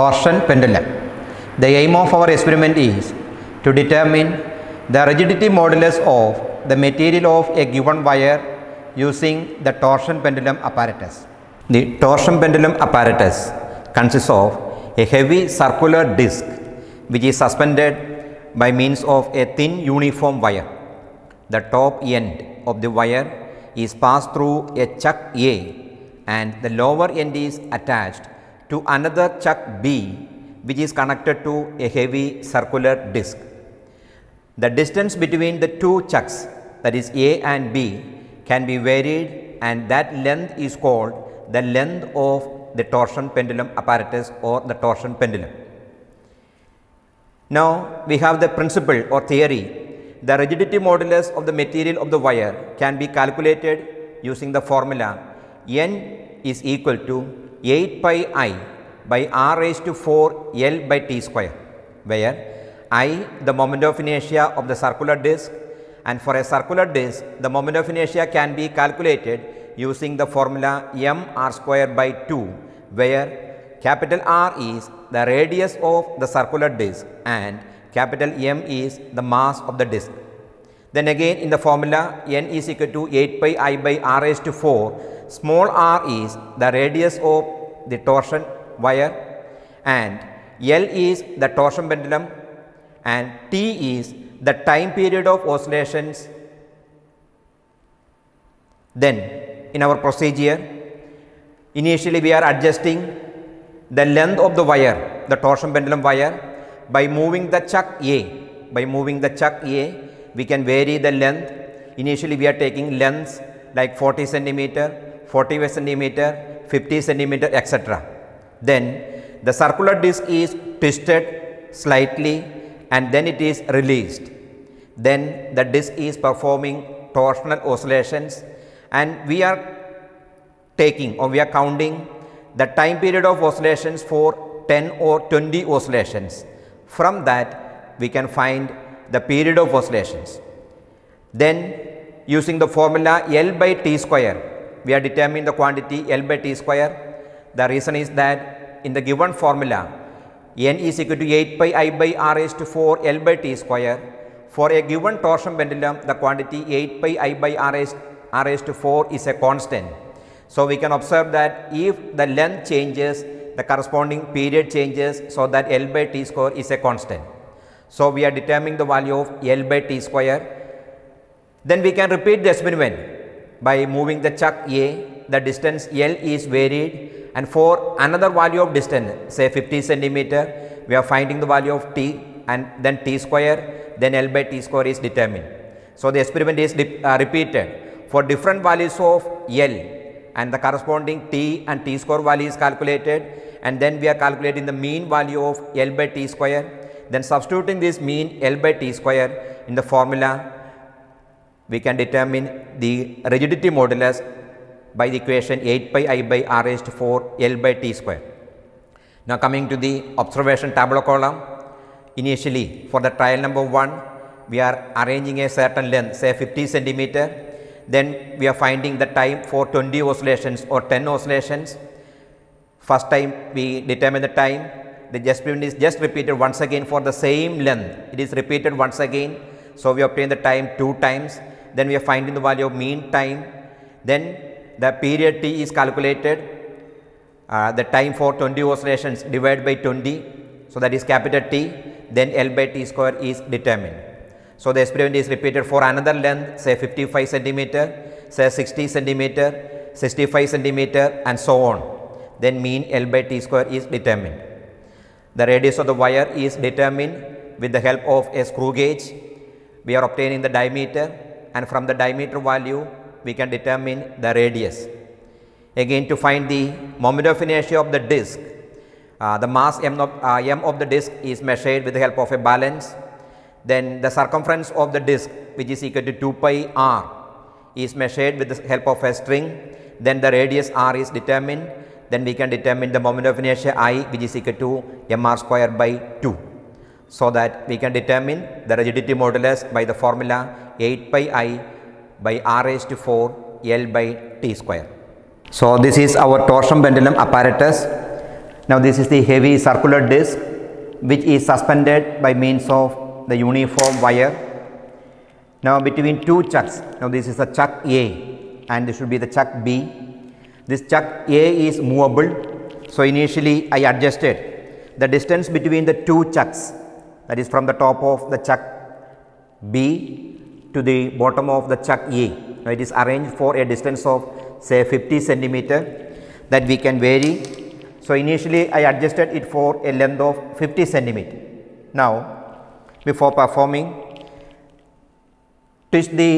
torsion pendulum. The aim of our experiment is to determine the rigidity modulus of the material of a given wire using the torsion pendulum apparatus. The torsion pendulum apparatus consists of a heavy circular disc which is suspended by means of a thin uniform wire. The top end of the wire is passed through a chuck A and the lower end is attached to another chuck B which is connected to a heavy circular disc. The distance between the two chucks that is A and B can be varied and that length is called the length of the torsion pendulum apparatus or the torsion pendulum. Now we have the principle or theory. The rigidity modulus of the material of the wire can be calculated using the formula n is equal to 8 pi i by r raised to 4 L by t square, where i the moment of inertia of the circular disc and for a circular disc the moment of inertia can be calculated using the formula m r square by 2 where capital R is the radius of the circular disc and capital M is the mass of the disc. Then again in the formula n is equal to 8 pi i by r raised to 4 small r is the radius of the torsion wire and L is the torsion pendulum and T is the time period of oscillations. Then in our procedure initially we are adjusting the length of the wire the torsion pendulum wire by moving the chuck A by moving the chuck A we can vary the length. Initially we are taking lengths like 40 centimeter 40 centimeter 50 centimeter etc then the circular disc is twisted slightly and then it is released. Then the disc is performing torsional oscillations and we are taking or we are counting the time period of oscillations for 10 or 20 oscillations. From that we can find the period of oscillations. Then using the formula L by T square we are determining the quantity L by T square. The reason is that in the given formula n is equal to 8 pi i by r raised to 4 L by T square. For a given torsion pendulum the quantity 8 pi i by r raised, r raised to 4 is a constant. So, we can observe that if the length changes the corresponding period changes so that L by T square is a constant. So, we are determining the value of L by T square. Then we can repeat the experiment by moving the chuck A the distance L is varied and for another value of distance say 50 centimeter we are finding the value of T and then T square then L by T square is determined. So, the experiment is uh, repeated for different values of L and the corresponding t and t square value is calculated and then we are calculating the mean value of L by t square. Then substituting this mean L by t square in the formula we can determine the rigidity modulus by the equation 8 pi i by r raised to 4 L by t square. Now coming to the observation tabular column initially for the trial number 1 we are arranging a certain length say 50 centimeter then we are finding the time for 20 oscillations or 10 oscillations. First time we determine the time, the experiment is just repeated once again for the same length, it is repeated once again. So, we obtain the time 2 times, then we are finding the value of mean time, then the period t is calculated, uh, the time for 20 oscillations divided by 20, so that is capital T, then L by T square is determined. So, the experiment is repeated for another length say 55 centimeter, say 60 centimeter, 65 centimeter and so on. Then mean L by T square is determined. The radius of the wire is determined with the help of a screw gauge. We are obtaining the diameter and from the diameter value we can determine the radius. Again to find the moment of inertia of the disc, uh, the mass m of, uh, m of the disc is measured with the help of a balance then the circumference of the disc which is equal to 2 pi r is measured with the help of a string. Then the radius r is determined. Then we can determine the moment of inertia i which is equal to m r square by 2. So that we can determine the rigidity modulus by the formula 8 pi i by r raised to 4 L by t square. So this is our torsion pendulum apparatus. Now this is the heavy circular disc which is suspended by means of the uniform wire. Now between two chucks, now this is the chuck A and this should be the chuck B. This chuck A is movable. So initially I adjusted the distance between the two chucks that is from the top of the chuck B to the bottom of the chuck A. Now it is arranged for a distance of say 50 centimeter that we can vary. So initially I adjusted it for a length of 50 centimeter. Now before performing twist the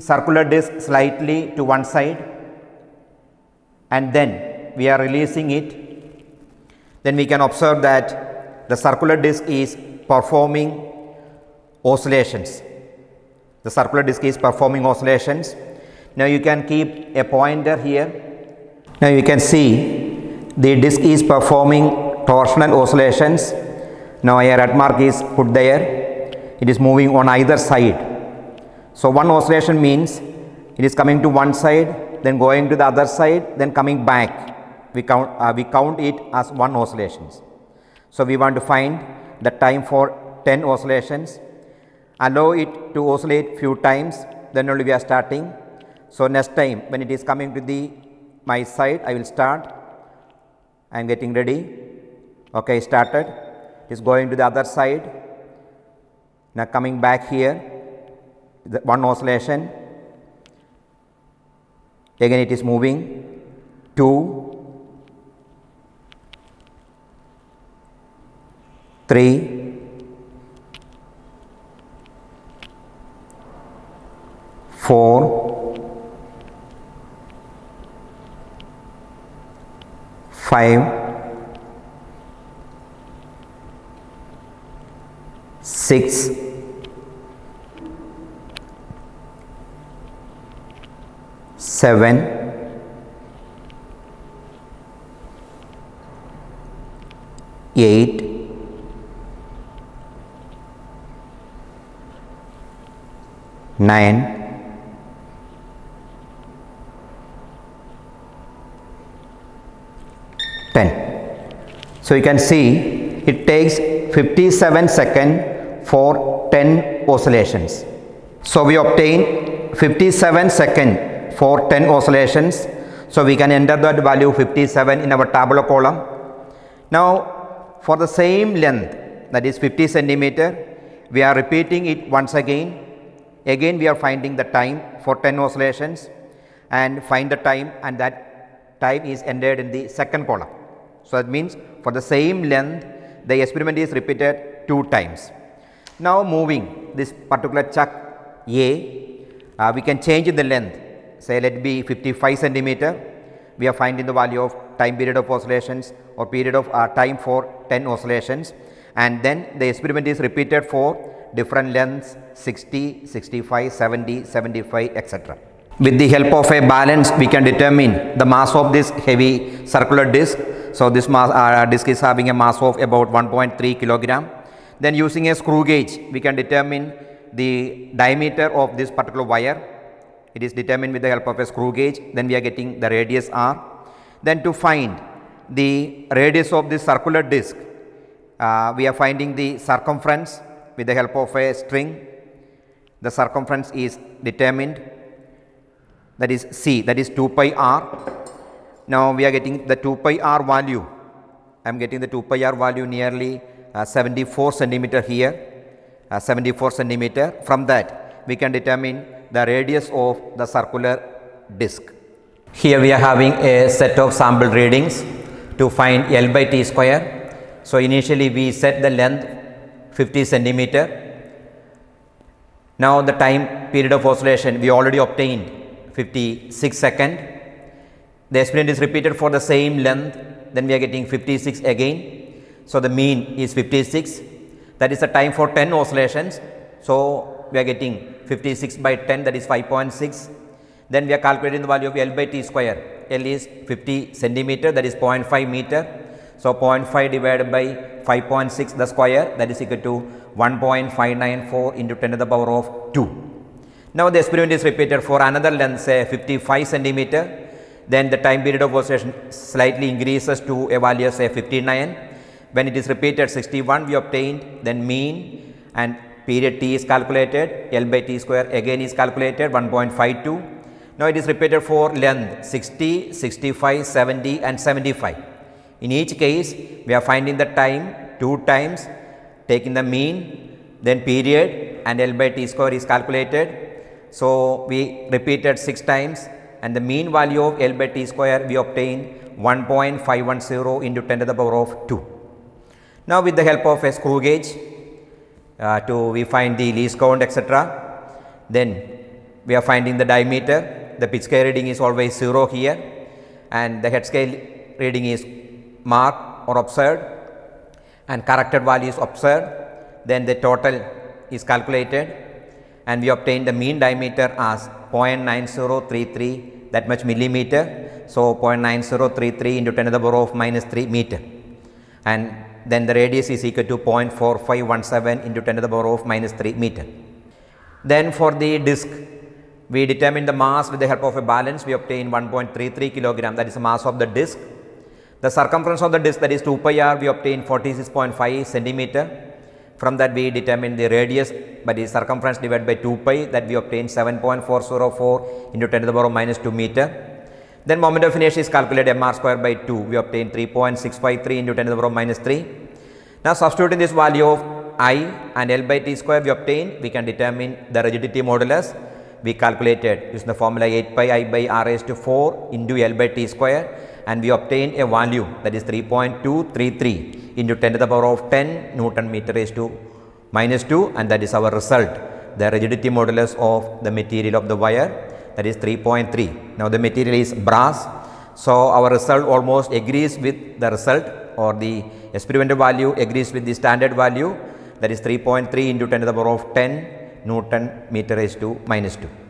circular disc slightly to one side and then we are releasing it then we can observe that the circular disc is performing oscillations. The circular disc is performing oscillations. Now you can keep a pointer here. Now you can see the disc is performing torsional oscillations. Now a red mark is put there. It is moving on either side. So one oscillation means it is coming to one side, then going to the other side, then coming back. We count, uh, we count it as one oscillations. So we want to find the time for 10 oscillations allow it to oscillate few times then only we are starting. So, next time when it is coming to the my side I will start I am getting ready okay started it is going to the other side now coming back here the one oscillation again it is moving 2 3 four, five, six, seven, eight, nine, 10. So, you can see it takes 57 second for 10 oscillations. So, we obtain 57 second for 10 oscillations. So, we can enter that value 57 in our tabular column. Now, for the same length that is 50 centimeter, we are repeating it once again. Again we are finding the time for 10 oscillations and find the time and that time is entered in the second column. So, that means for the same length the experiment is repeated 2 times. Now, moving this particular chuck A, uh, we can change the length say let be 55 centimeter, we are finding the value of time period of oscillations or period of uh, time for 10 oscillations and then the experiment is repeated for different lengths 60, 65, 70, 75 etc. With the help of a balance we can determine the mass of this heavy circular disc so, this mass, uh, disc is having a mass of about 1.3 kilogram. Then using a screw gauge, we can determine the diameter of this particular wire. It is determined with the help of a screw gauge. Then we are getting the radius r. Then to find the radius of this circular disc, uh, we are finding the circumference with the help of a string. The circumference is determined that is c that is 2 pi r now we are getting the 2 pi r value. I am getting the 2 pi r value nearly uh, 74 centimeter here, uh, 74 centimeter. From that we can determine the radius of the circular disc. Here we are having a set of sample readings to find L by T square. So initially we set the length 50 centimeter. Now the time period of oscillation we already obtained 56 second the experiment is repeated for the same length then we are getting 56 again. So, the mean is 56 that is the time for 10 oscillations. So, we are getting 56 by 10 that is 5.6 then we are calculating the value of L by T square L is 50 centimeter that is 0.5 meter. So, 0.5 divided by 5.6 the square that is equal to 1.594 into 10 to the power of 2. Now, the experiment is repeated for another length say 55 centimeter Then the time period of oscillation slightly increases to a value say 59. When it is repeated 61 we obtained then mean and period t is calculated L by t square again is calculated 1.52. Now it is repeated for length 60, 65, 70 and 75. In each case we are finding the time 2 times taking the mean then period and L by t square is calculated. So we repeated 6 times and the mean value of L by t square we obtain 1.510 into 10 to the power of 2. Now with the help of a screw gauge uh, to we find the least count etc. Then we are finding the diameter, the pitch scale reading is always 0 here and the head scale reading is marked or observed and corrected value is observed. Then the total is calculated and we obtain the mean diameter as 0.9033 that much millimeter. So, 0.9033 into 10 to the power of minus 3 meter and then the radius is equal to 0.4517 into 10 to the power of minus 3 meter. Then for the disc we determine the mass with the help of a balance we obtain 1.33 kilogram that is the mass of the disc. The circumference of the disc that is 2 pi r we obtain 46.5 centimeter. From that we determine the radius by the circumference divided by 2 pi that we obtain 7.404 into 10 to the power of minus 2 meter. Then moment of inertia is calculated mr square by 2 we obtain 3.653 into 10 to the power of minus 3. Now substituting this value of i and L by t square we obtain we can determine the rigidity modulus. We calculated using the formula 8 pi i by r raised to 4 into L by t square and we obtain a value that is 3.233 into 10 to the power of 10 Newton meter raised to minus 2 and that is our result. The rigidity modulus of the material of the wire that is 3.3. Now the material is brass. So our result almost agrees with the result or the experimental value agrees with the standard value that is 3.3 into 10 to the power of 10 Newton meter raised to minus 2.